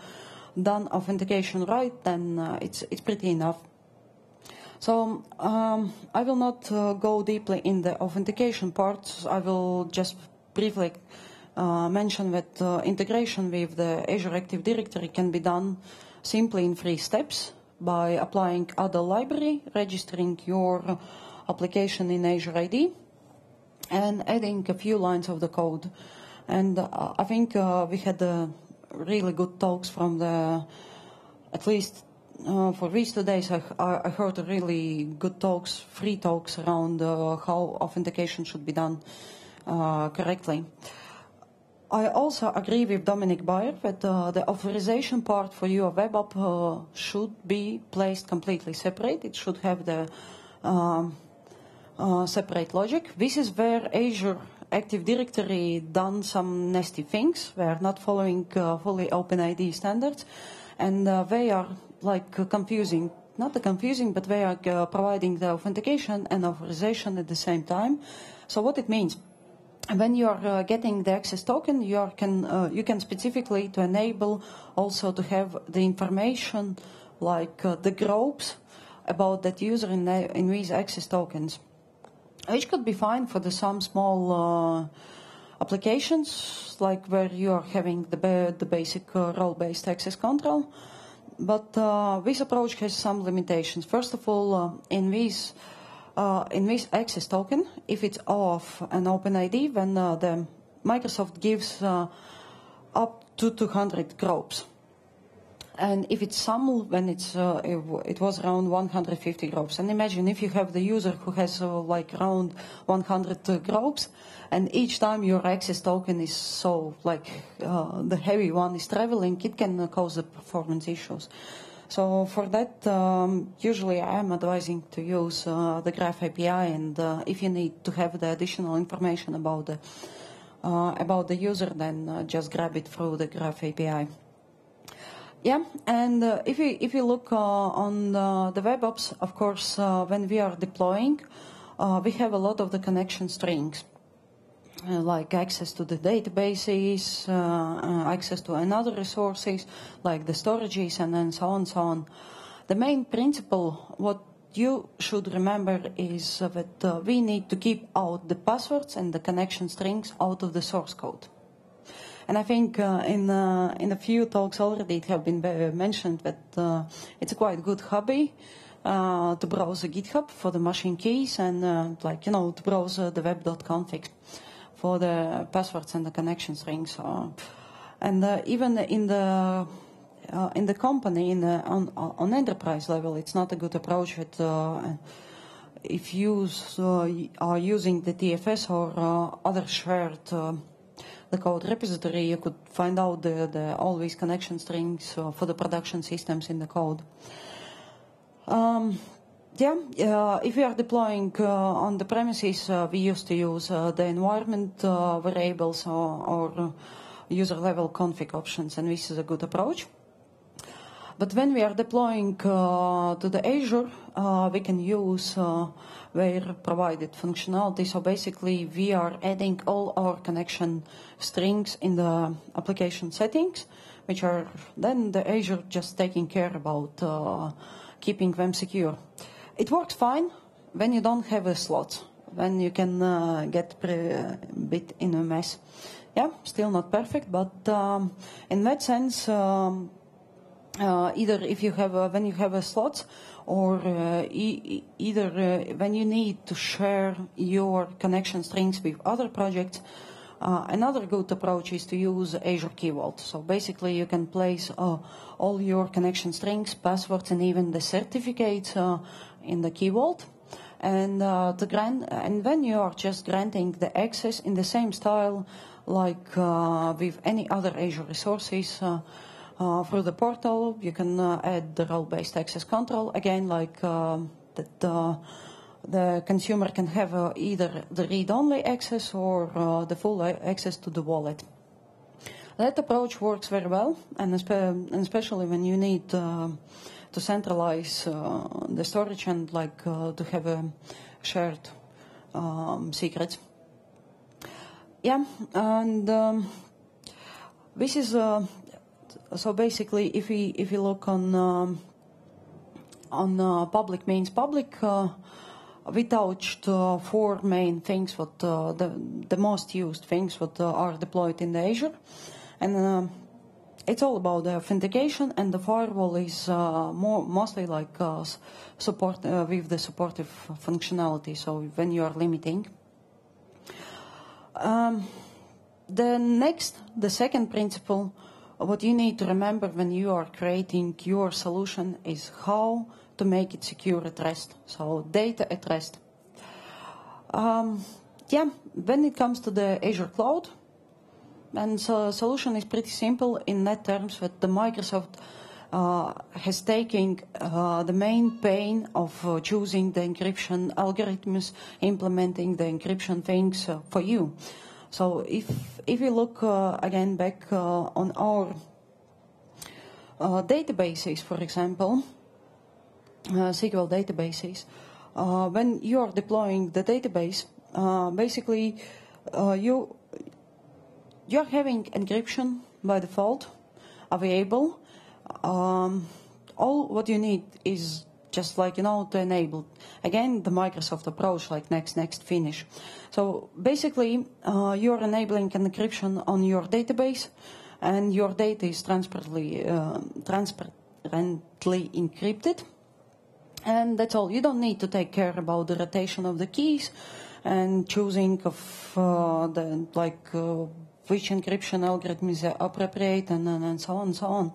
done authentication right, then uh, it's it's pretty enough. So um, I will not uh, go deeply in the authentication part. I will just briefly uh, mention that uh, integration with the Azure Active Directory can be done simply in three steps by applying ADAL library, registering your application in Azure AD, and adding a few lines of the code. And uh, I think uh, we had uh, really good talks from the, at least uh, for these two days, I, I, heard really good talks, free talks around how authentication should be done correctly. I also agree with Dominick Baier that uh, the authorization part for your web app uh, should be placed completely separate. It should have the um, uh, separate logic. This is where Azure Active Directory done some nasty things. They are not following uh, fully OpenID standards, and uh, they are like confusing. Not the confusing, but they are uh, providing the authentication and authorization at the same time. So what it means? When you are uh, getting the access token, you can uh, you can specifically to enable also to have the information like uh, the groups about that user in, the, in these access tokens, which could be fine for the some small uh, applications like where you are having the ba the basic uh, role-based access control. But uh, this approach has some limitations. First of all, in these uh, in this access token, if it's off an OpenID, then uh, the Microsoft gives uh, up to 200 groups. And if it's SAML, then it's, it, was around 150 groups. And imagine if you have the user who has like around 100 uh, groups, and each time your access token is so like the heavy one is traveling, it can cause the performance issues. So for that, um, usually I am advising to use uh, the Graph API, and uh, if you need to have the additional information about the uh, about the user, then uh, just grab it through the Graph API. Yeah, and uh, if you if you look uh, on the web apps, of course, when we are deploying, uh, we have a lot of the connection strings. Uh, like access to the databases, uh, uh, access to another resources, like the storages, and then so on, so on. The main principle, what you should remember is that uh, we need to keep out the passwords and the connection strings out of the source code. And I think uh, in uh, in a few talks already it have been mentioned that it's a quite good hobby to browse GitHub for the machine keys and like you know to browse the web.config for the passwords and the connection strings. and even in the uh, in the company, in the, on, on enterprise level, it's not a good approach. Uh, if you uh, are using the TFS or uh, other shared uh, the code repository, you could find out the, the always connection strings for the production systems in the code. Um, yeah, uh, if we are deploying uh, on the premises, uh, we used to use the environment variables or, or user level config options, and this is a good approach. But when we are deploying uh, to the Azure, uh, we can use uh, their provided functionality. So basically, we are adding all our connection strings in the application settings, which are then the Azure just taking care about keeping them secure. It worked fine when you don't have a slot, when you can uh, get a bit in a mess. Yeah, still not perfect, but um, in that sense, um, uh, either if you have a, when you have a slot or uh, e either uh, when you need to share your connection strings with other projects. Uh, another good approach is to use Azure Key Vault. So basically, you can place uh, all your connection strings, passwords, and even the certificates uh, in the Key Vault. And the grant, and when you are just granting the access in the same style like with any other Azure resources. Uh, through the portal, you can uh, add the role-based access control, again, like um, that the consumer can have uh, either the read-only access or uh, the full access to the wallet. That approach works very well, and, especially when you need uh, to centralize uh, the storage and like to have a shared um, secrets. Yeah, and um, this is so basically, if we if we look on um, on uh, public means public, uh, we touched uh, four main things. What uh, the the most used things what uh, are deployed in the Azure, and uh, it's all about the authentication. And the firewall is more mostly like support with the supportive functionality. So when you are limiting. Um, the next, the second principle what you need to remember when you are creating your solution is how to make it secure at rest. So data at rest. Um, yeah, when it comes to the Azure cloud, and so the solution is pretty simple in that terms that the Microsoft uh, has taken uh, the main pain of uh, choosing the encryption algorithms, implementing the encryption things uh, for you. So if if we look uh, again back uh, on our databases, for example, SQL databases, when you are deploying the database, basically you you're having encryption by default available. Um, all what you need is just like, you know, to enable, again, the Microsoft approach, like next, next, finish. So basically, uh, you're enabling encryption on your database, and your data is transparently, uh, transparently encrypted. And that's all. You don't need to take care about the rotation of the keys and choosing of uh, the, like, uh, which encryption algorithm is appropriate and, and, and so on and so on.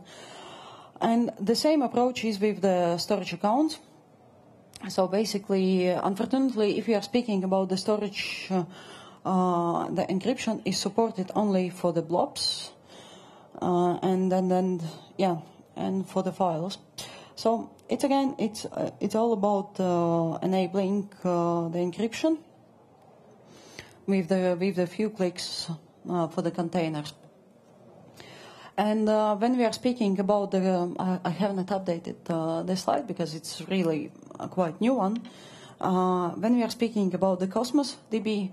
And the same approach is with the storage accounts. So basically, unfortunately, if we are speaking about the storage, uh, uh, the encryption is supported only for the blobs, uh, and then, then, yeah, and for the files. So it's again, it's uh, it's all about uh, enabling the encryption with the with the few clicks for the containers. And uh, when we are speaking about the, uh, I haven't updated uh, the slide because it's really a quite new one. uh, when we are speaking about the Cosmos DB,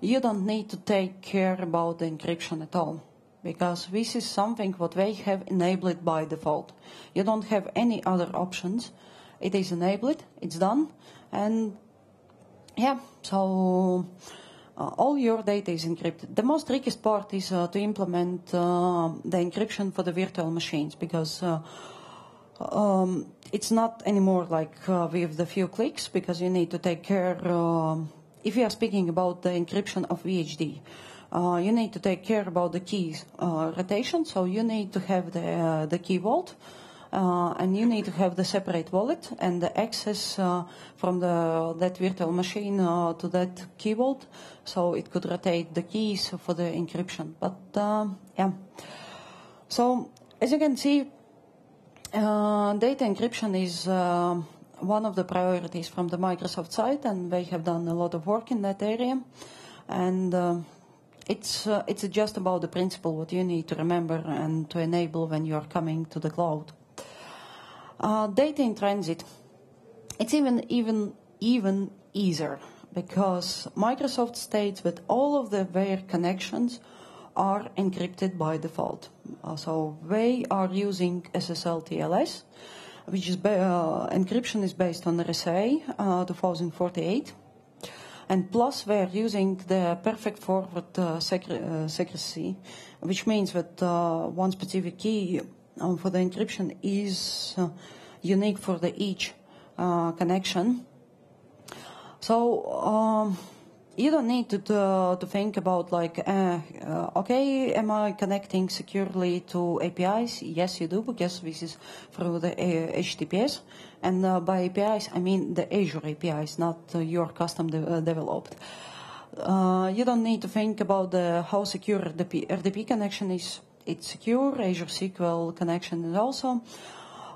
you don't need to take care about the encryption at all because this is something what they have enabled by default. You don't have any other options. It is enabled, it's done, and yeah, so uh, all your data is encrypted. The most trickiest part is uh, to implement uh, the encryption for the virtual machines because uh, um, it's not anymore like uh, with the few clicks because you need to take care. Um, if you are speaking about the encryption of VHD, uh, you need to take care about the keys rotation. So you need to have the the key vault uh, and you need to have the separate wallet and the access uh, from the, that virtual machine uh, to that key vault, so it could rotate the keys for the encryption. But yeah, so as you can see, data encryption is one of the priorities from the Microsoft side, and they have done a lot of work in that area. And uh, it's uh, it's just about the principle what you need to remember and to enable when you are coming to the cloud. Uh, data in transit, it's even even even easier because Microsoft states that all of the, their connections are encrypted by default. Uh, so they are using SSL TLS, which is uh, encryption is based on RSA uh, 2048. And plus, we're using the perfect forward uh, uh, secrecy, which means that one specific key for the encryption is uh, unique for the each uh, connection. So um, you don't need to, to, to think about like, uh, uh, okay, am I connecting securely to APIs? Yes, you do, because this is through the uh, HTTPS. And uh, by APIs, I mean the Azure APIs, not your custom de developed. you don't need to think about the, how secure the RDP connection is it's secure, Azure SQL connection is also.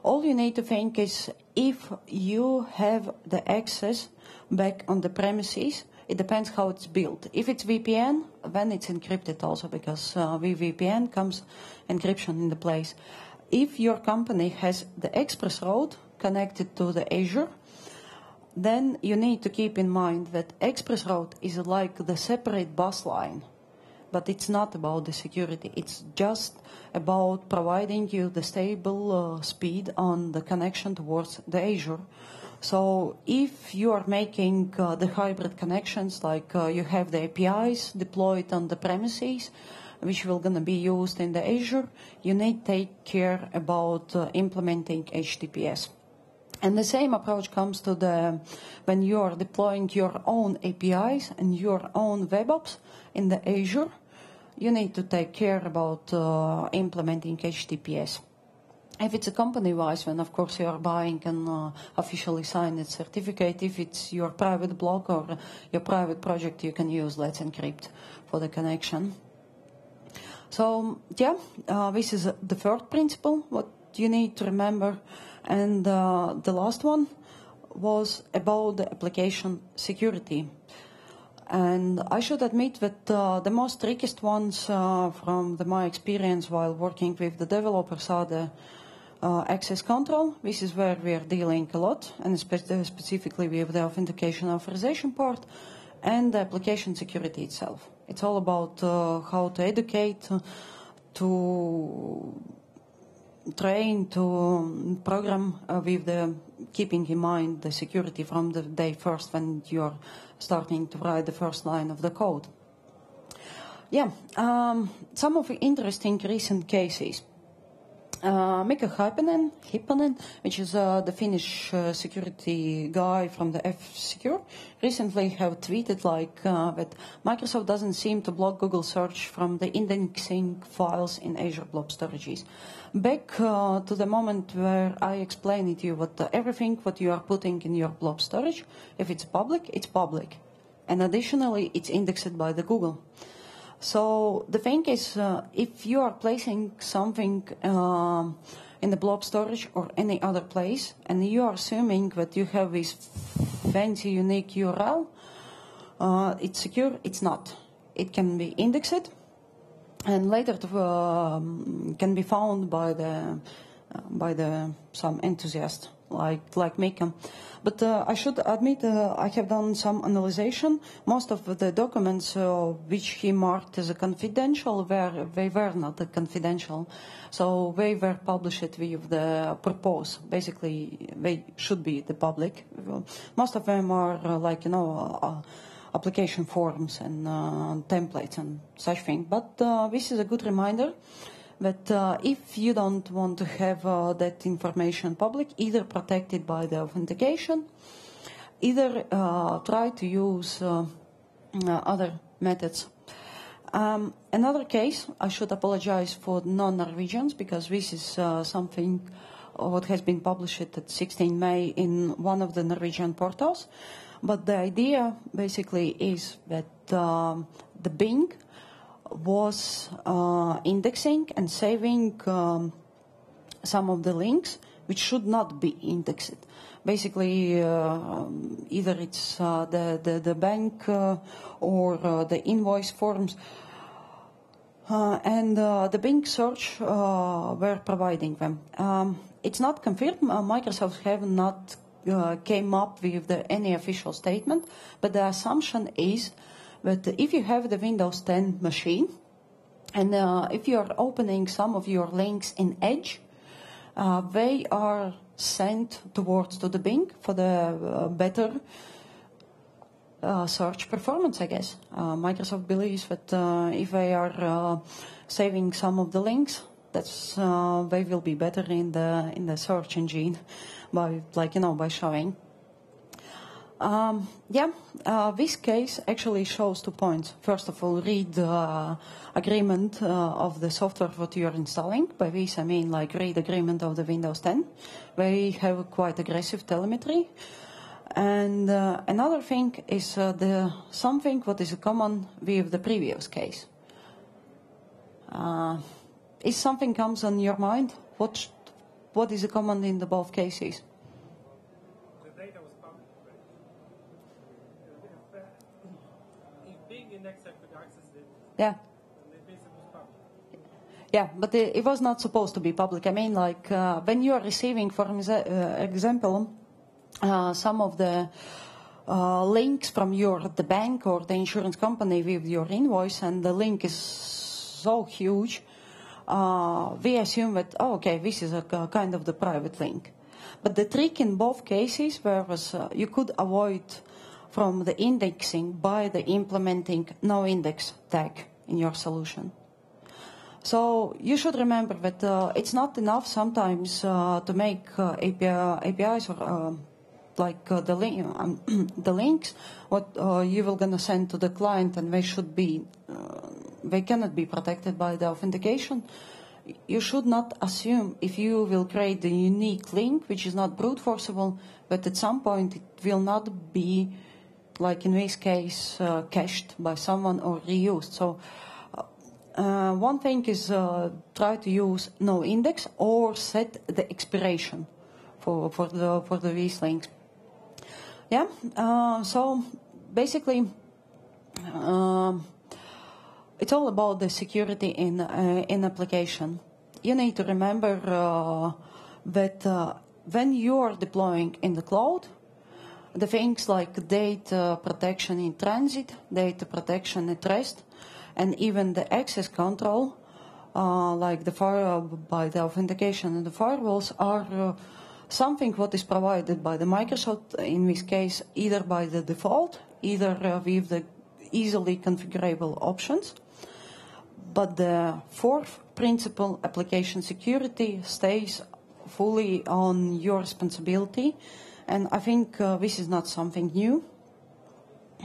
All you need to think is if you have the access back on the premises, it depends how it's built. If it's VPN, then it's encrypted also because uh, with VPN comes encryption in the place. If your company has the ExpressRoute connected to the Azure, then you need to keep in mind that ExpressRoute is like the separate bus line but it's not about the security. It's just about providing you the stable uh, speed on the connection towards the Azure. So if you are making uh, the hybrid connections, like uh, you have the APIs deployed on the premises, which will to be used in the Azure, you need to take care about uh, implementing HTTPS. And the same approach comes to the when you are deploying your own APIs and your own web apps in the Azure, you need to take care about uh, implementing HTTPS. If it's a company-wise then of course you are buying an uh, officially signed certificate. If it's your private blog or your private project, you can use Let's Encrypt for the connection. So yeah, uh, this is the third principle, what you need to remember. And uh, the last one was about the application security. And I should admit that uh, the most trickiest ones uh, from the, my experience while working with the developers are the uh, access control. This is where we are dealing a lot, and spe specifically with the authentication authorization part and the application security itself. It's all about uh, how to educate, uh, to train, to um, program uh, with the keeping in mind the security from the day first when you're starting to write the first line of the code. Yeah, um, some of the interesting recent cases. Uh, Mikko Hyppönen, which is uh, the Finnish uh, security guy from the F-Secure, recently have tweeted like uh, that Microsoft doesn't seem to block Google search from the indexing files in Azure Blob Storages. Back uh, to the moment where I explained to you what everything what you are putting in your blob storage, if it's public, it's public. And additionally, it's indexed by the Google. So the thing is, uh, if you are placing something uh, in the blob storage or any other place, and you are assuming that you have this fancy unique URL, uh, it's secure. It's not. It can be indexed, and later to, um, can be found by the uh, by the some enthusiasts like like Mikko. But uh, I should admit uh, I have done some analysis. Most of the documents uh, which he marked as confidential were they were not confidential, so they were published with the purpose. Basically, they should be the public. Most of them are uh, like you know. Uh, application forms and uh, templates and such things. But this is a good reminder but uh, if you don't want to have uh, that information public, either protected by the authentication, either uh, try to use uh, uh, other methods. Um, another case, I should apologize for non-Norwegians because this is uh, something what has been published at 16 May in one of the Norwegian portals. But the idea basically is that um, the Bing was uh, indexing and saving um, some of the links which should not be indexed. Basically, uh, either it's uh, the, the, the bank uh, or uh, the invoice forms. Uh, and the Bing search were providing them. Um, it's not confirmed. Microsoft have not came up with the, any official statement, but the assumption is but if you have the Windows 10 machine, and uh, if you are opening some of your links in Edge, uh, they are sent towards to the Bing for the uh, better uh, search performance, I guess. Uh, Microsoft believes that uh, if they are saving some of the links, that's they will be better in the in the search engine by like you know by showing um, yeah, uh, this case actually shows two points. First of all, read the uh, agreement uh, of the software that you're installing. By this I mean like read agreement of the Windows 10. They have quite aggressive telemetry. And uh, another thing is uh, the something what is common with the previous case. Uh, if something comes on your mind, what what is common in the both cases? Yeah. Yeah, but it, was not supposed to be public. I mean, like uh, when you are receiving, for uh, example, uh, some of the uh, links from your the bank or the insurance company with your invoice, and the link is so huge, uh, we assume that oh, okay, this is a, kind of the private link. But the trick in both cases was uh, you could avoid from the indexing by the implementing no index tag in your solution. So you should remember that uh, it's not enough sometimes uh, to make uh, API, APIs or uh, like uh, the, link, um, [clears throat] the links what uh, you will gonna send to the client and they should be they cannot be protected by the authentication. You should not assume if you will create a unique link which is not brute forceable, but at some point it will not be like in this case, uh, cached by someone or reused. So uh, uh, one thing is uh, try to use no index or set the expiration for, for the for the these links. Yeah. Uh, so basically, um, it's all about the security in uh, in application. You need to remember that when you are deploying in the cloud, the things like data protection in transit, data protection at rest, and even the access control, uh, like the fire by the authentication and the firewalls, are uh, something what is provided by the Microsoft. In this case, either by the default, either uh, with the easily configurable options. But the fourth principle, application security, stays fully on your responsibility and I think uh, this is not something new.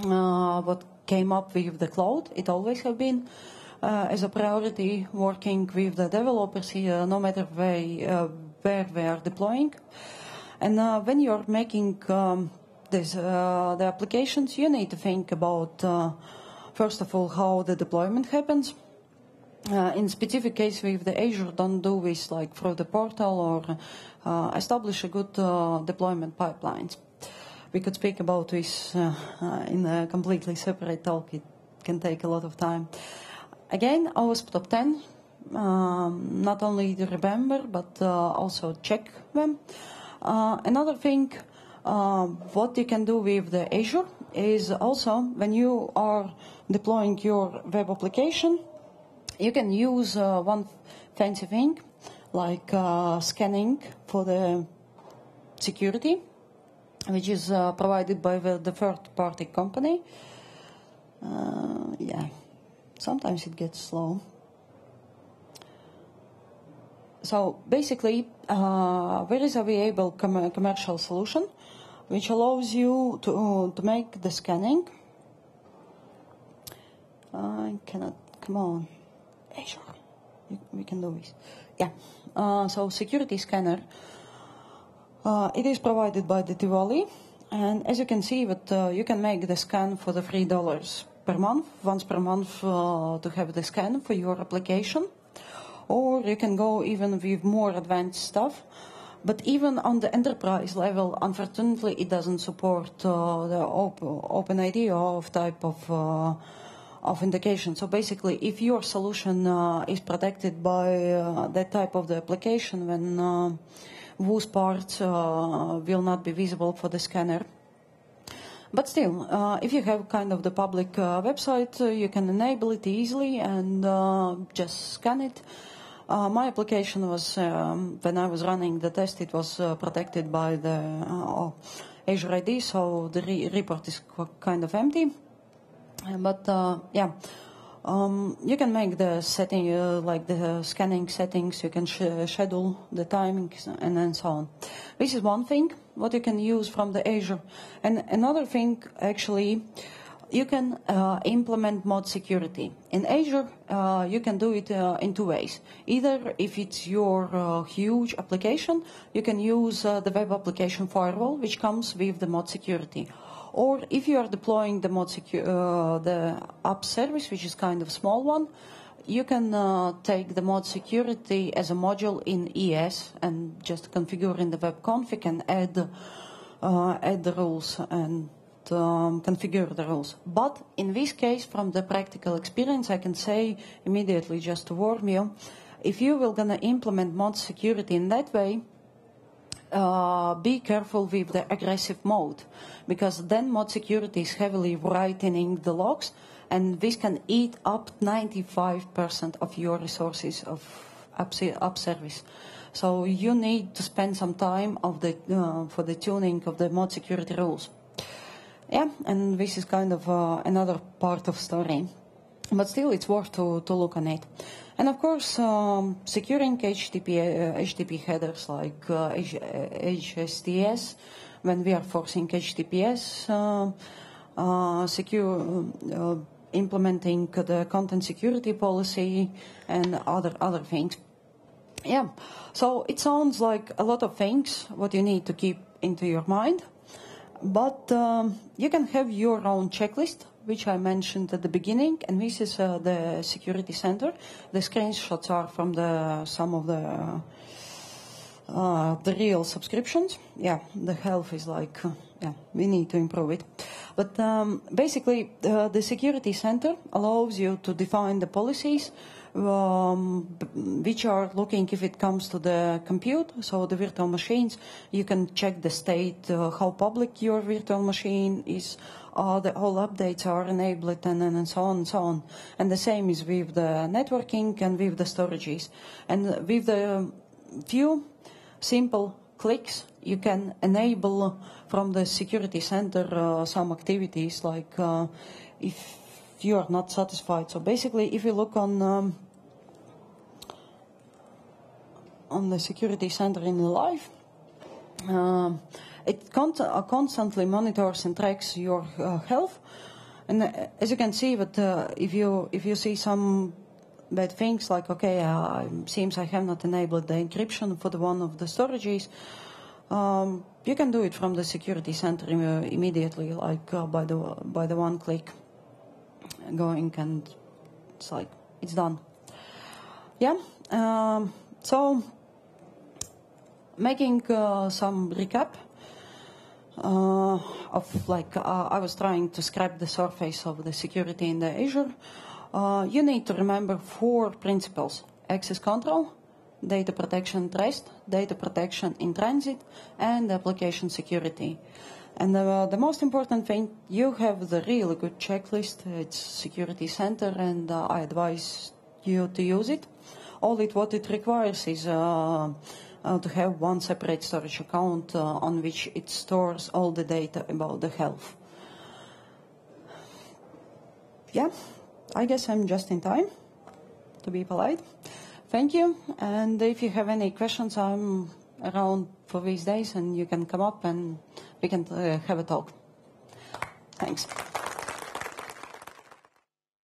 Uh, what came up with the cloud, it always have been uh, as a priority working with the developers here, no matter where, where they are deploying. And when you're making um, this, the applications, you need to think about first of all how the deployment happens. Uh, in specific case with the Azure, don't do this like through the portal or uh, establish a good uh, deployment pipelines. We could speak about this uh, in a completely separate talk. It can take a lot of time. Again, OWASP top 10 um, not only to remember but uh, also check them. Uh, another thing, uh, what you can do with the Azure is also when you are deploying your web application, you can use uh, one fancy thing like uh, scanning for the security, which is uh, provided by the, the third-party company. yeah, sometimes it gets slow. So basically, uh, there is a viable com- commercial solution which allows you to, uh, to make the scanning. I cannot, come on. Hey, sure. We can do this. Yeah. Uh, so security scanner. Uh, it is provided by the Diwali. And as you can see, that uh, you can make the scan for the three dollars per month, once per month uh, to have the scan for your application or you can go even with more advanced stuff. But even on the enterprise level, unfortunately, it doesn't support uh, the open, open idea of type of of indication. So basically, if your solution uh, is protected by uh, that type of the application, then uh, those parts uh, will not be visible for the scanner. But still, uh, if you have kind of the public uh, website, you can enable it easily and just scan it. My application was, um, when I was running the test, it was protected by the Azure AD, so the re report is kind of empty. But uh, yeah, um, you can make the setting, uh, like the scanning settings, you can sh schedule the timings and then so on. This is one thing, what you can use from the Azure. And another thing, actually, you can uh, implement mod security. In Azure, uh, you can do it uh, in two ways. Either if it's your uh, huge application, you can use the web application firewall, which comes with the mod security. Or if you are deploying the mod secu- uh, the app service, which is kind of small one, you can take the mod security as a module in IIS and just configure in the web config and add add the rules and um, configure the rules. But in this case, from the practical experience, I can say immediately just to warn you, if you will gonna implement mod security in that way, uh, be careful with the aggressive mode, because then mod security is heavily writing the logs, and this can eat up 95% of your resources of app, service. So you need to spend some time of the, uh, for the tuning of the mod security rules. Yeah, and this is kind of uh, another part of story. But still, it's worth to, to look on it. And of course, um, securing HTTP, uh, HTTP headers like uh, HSTS, when we are forcing HTTPS, uh, uh, secure, uh, implementing the content security policy and other, other things. Yeah, so it sounds like a lot of things what you need to keep into your mind. But um, you can have your own checklist, which I mentioned at the beginning, and this is uh, the security center. The screenshots are from the some of the uh, the real subscriptions. Yeah, the health is like, uh, yeah, we need to improve it. But um, basically, uh, the security center allows you to define the policies um, which are looking if it comes to the compute, so the virtual machines, you can check the state, uh, how public your virtual machine is, uh, the all updates are enabled, and, and so on and so on. And the same is with the networking and with the storages. And with the few simple clicks, you can enable from the security center uh, some activities like uh, if you are not satisfied. So basically, if you look on um, on the security center in life, uh, it con uh, constantly monitors and tracks your uh, health. And uh, as you can see, that uh, if you if you see some bad things like okay, uh, seems I have not enabled the encryption for the one of the storages. Um, you can do it from the security center Im immediately, like by the by the one click going and it's like it's done. Yeah. Um, so making uh, some recap uh, of like uh, I was trying to scrape the surface of the security in the Azure. Uh, you need to remember four principles. access control, data protection trust, data protection in transit, and application security. And uh, the most important thing, you have the really good checklist. It's Security Center, and uh, I advise you to use it. All it what it requires is uh, uh, to have one separate storage account uh, on which it stores all the data about the health. Yeah, I guess I'm just in time to be polite. Thank you. And if you have any questions, I'm around for these days and you can come up and we can uh, have a talk. Thanks.